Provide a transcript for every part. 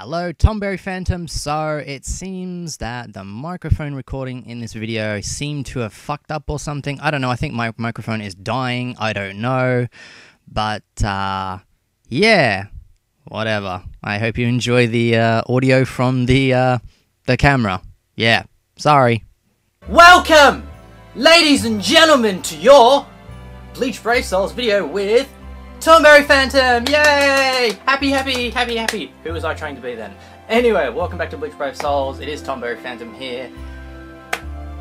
Hello, Tonberry Phantom. So it seems that the microphone recording in this video seemed to have fucked up or something. I don't know. I think my microphone is dying. I don't know. But uh, yeah, whatever. I hope you enjoy the uh, audio from the uh, the camera. Yeah, sorry. Welcome, ladies and gentlemen, to your Bleach Brave Souls video with Tonberry Phantom! Yay! Happy, happy, happy, happy. Who was I trying to be then? Anyway, welcome back to Bleach Brave Souls. It is Tonberry Phantom here.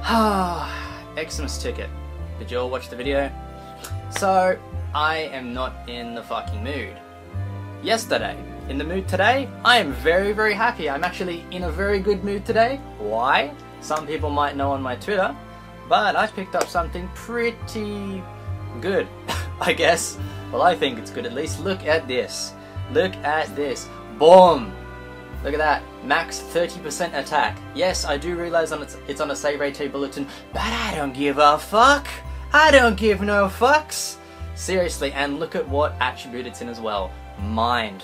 Ah, Xmas ticket. Did you all watch the video? So, I am not in the fucking mood. Yesterday, in the mood today, I am very, very happy. I'm actually in a very good mood today. Why? Some people might know on my Twitter, but I picked up something pretty good, I guess. Well, I think it's good at least. Look at this. Look at this. Boom! Look at that. Max 30% attack. Yes, I do realize on it's, it's on a save rate bulletin, but I don't give a fuck. I don't give no fucks. Seriously, and look at what attribute it's in as well. Mind.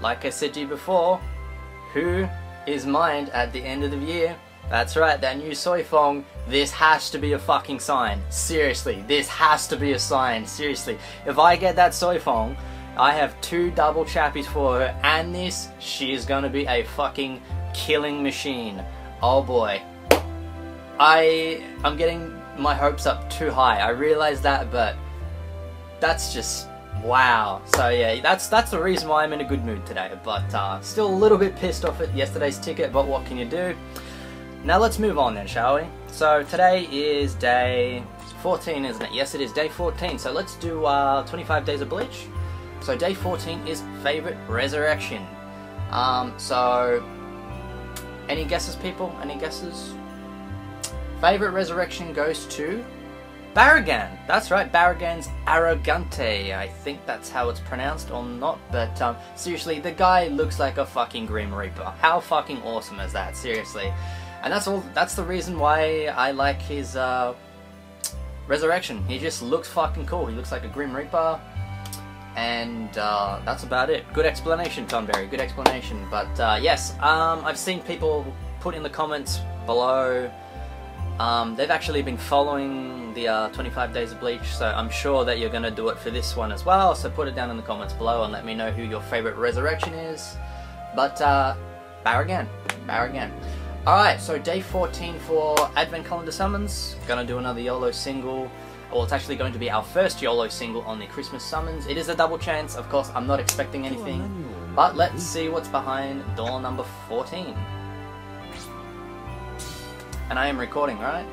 Like I said to you before, who is mind at the end of the year? That's right, that new soy Soifong. This has to be a fucking sign. Seriously, this has to be a sign. Seriously. If I get that Soifong, I have two double chappies for her, and this, she is gonna be a fucking killing machine. Oh boy. I, I'm getting my hopes up too high. I realize that, but that's just wow. So yeah, that's that's the reason why I'm in a good mood today. But uh, still a little bit pissed off at yesterday's ticket, but what can you do? Now let's move on then, shall we? So today is day 14, isn't it? Yes, it is day 14. So let's do uh, 25 days of Bleach. So day 14 is favorite resurrection. Um, so any guesses, people? Any guesses? Favorite resurrection goes to Barragan. That's right, Barragan's Arrogante. I think that's how it's pronounced or not, but um, seriously, the guy looks like a fucking Grim Reaper. How fucking awesome is that? Seriously. And that's all. That's the reason why I like his uh, resurrection. He just looks fucking cool. He looks like a Grim Reaper, and uh, that's about it. Good explanation, Tonberry. Good explanation. But uh, yes, um, I've seen people put in the comments below. Um, they've actually been following the uh, 25 Days of Bleach, so I'm sure that you're going to do it for this one as well. So put it down in the comments below and let me know who your favorite resurrection is. But uh, Barragan, Barragan. Alright, so day 14 for Advent Calendar Summons. Gonna do another YOLO single. Well, it's actually going to be our first YOLO single on the Christmas Summons. It is a double chance, of course, I'm not expecting anything. But let's see what's behind door number 14. And I am recording, right?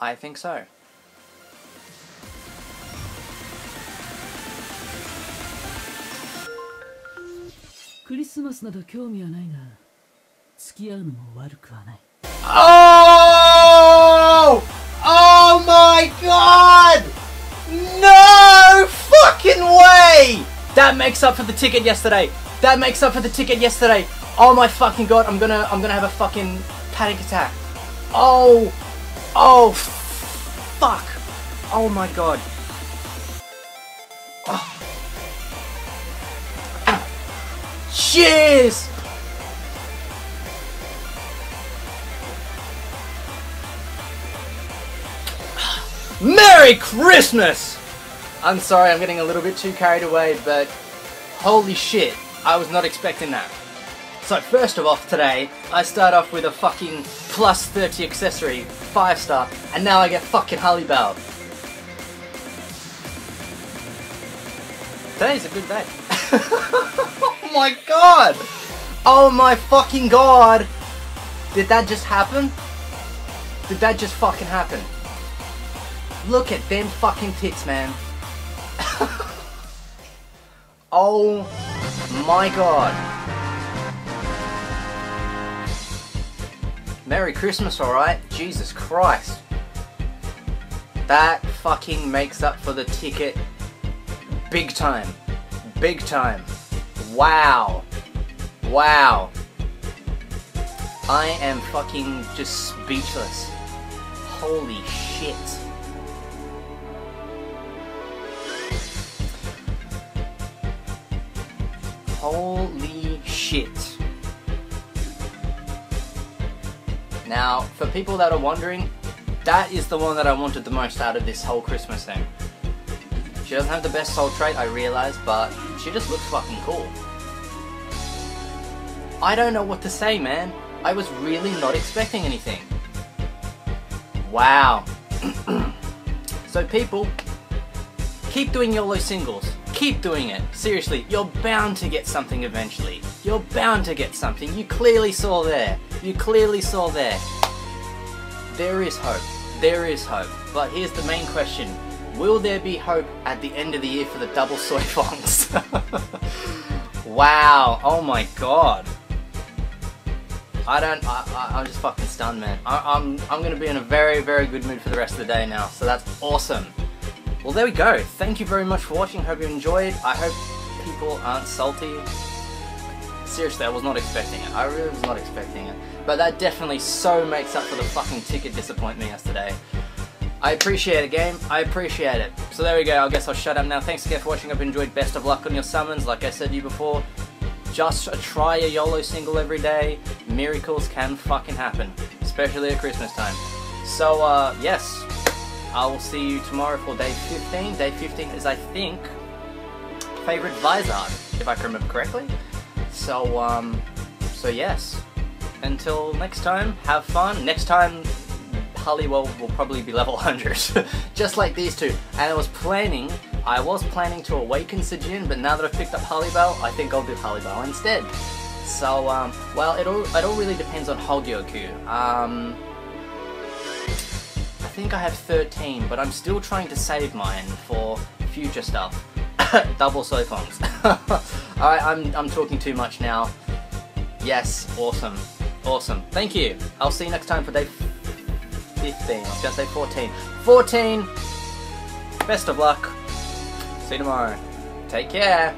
I think so. クリスマスなど興味はないが 付き合うのも悪くはない Oh! Oh my god! No fucking way! That makes up for the ticket yesterday. That makes up for the ticket yesterday. Oh my fucking god! I'm gonna I'm gonna have a fucking panic attack. Oh, oh, fuck! Oh my god. Oh. Cheers! Merry Christmas! I'm sorry, I'm getting a little bit too carried away, but holy shit, I was not expecting that. So first of all today, I start off with a fucking plus 30 accessory, 5 star, and now I get fucking Bell. Today's a good day. oh my god! Oh my fucking god! Did that just happen? Did that just fucking happen? Look at them fucking tits, man. oh my god. Merry Christmas, alright? Jesus Christ. That fucking makes up for the ticket big time. Big time. Wow. Wow. I am fucking just speechless. Holy shit. Holy shit. Now, for people that are wondering, that is the one that I wanted the most out of this whole Christmas thing. She doesn't have the best soul trait, I realise, but she just looks fucking cool. I don't know what to say, man. I was really not expecting anything. Wow. so people, keep doing YOLO singles. Keep doing it. Seriously, you're bound to get something eventually. You're bound to get something. You clearly saw there. You clearly saw there. There is hope. There is hope. But here's the main question. Will there be hope at the end of the year for the double soy fongs? wow. Oh my god. I don't. I, I, am just fucking stunned, man. I, I'm I'm gonna be in a very very good mood for the rest of the day now. So that's awesome. Well, there we go. Thank you very much for watching. Hope you enjoyed. I hope people aren't salty. Seriously, I was not expecting it. I really was not expecting it. But that definitely so makes up for the fucking ticket disappointment yesterday. I appreciate it, game. I appreciate it. So there we go. I guess I'll shut up now. Thanks again for watching. I've enjoyed. Best of luck on your summons. Like I said to you before, just try a YOLO single every day. Miracles can fucking happen, especially at Christmas time. So, uh, yes, I will see you tomorrow for day 15. Day 15 is, I think, favorite Vizard, if I can remember correctly. So, um, so yes. Until next time, have fun. Next time, Harribel will probably be level 100, just like these two. And I was planning I was planning to awaken Sajin, but now that I've picked up Harribel, I think I'll do Harribel instead. So, um, well, it all, it all really depends on Hogyoku. Um, think I have 13, but I'm still trying to save mine for future stuff. Double Soifongs. Alright, I'm, I'm talking too much now. Yes, awesome. Awesome. Thank you. I'll see you next time for day 15. I was going to say 14. 14! Best of luck. See you tomorrow. Take care.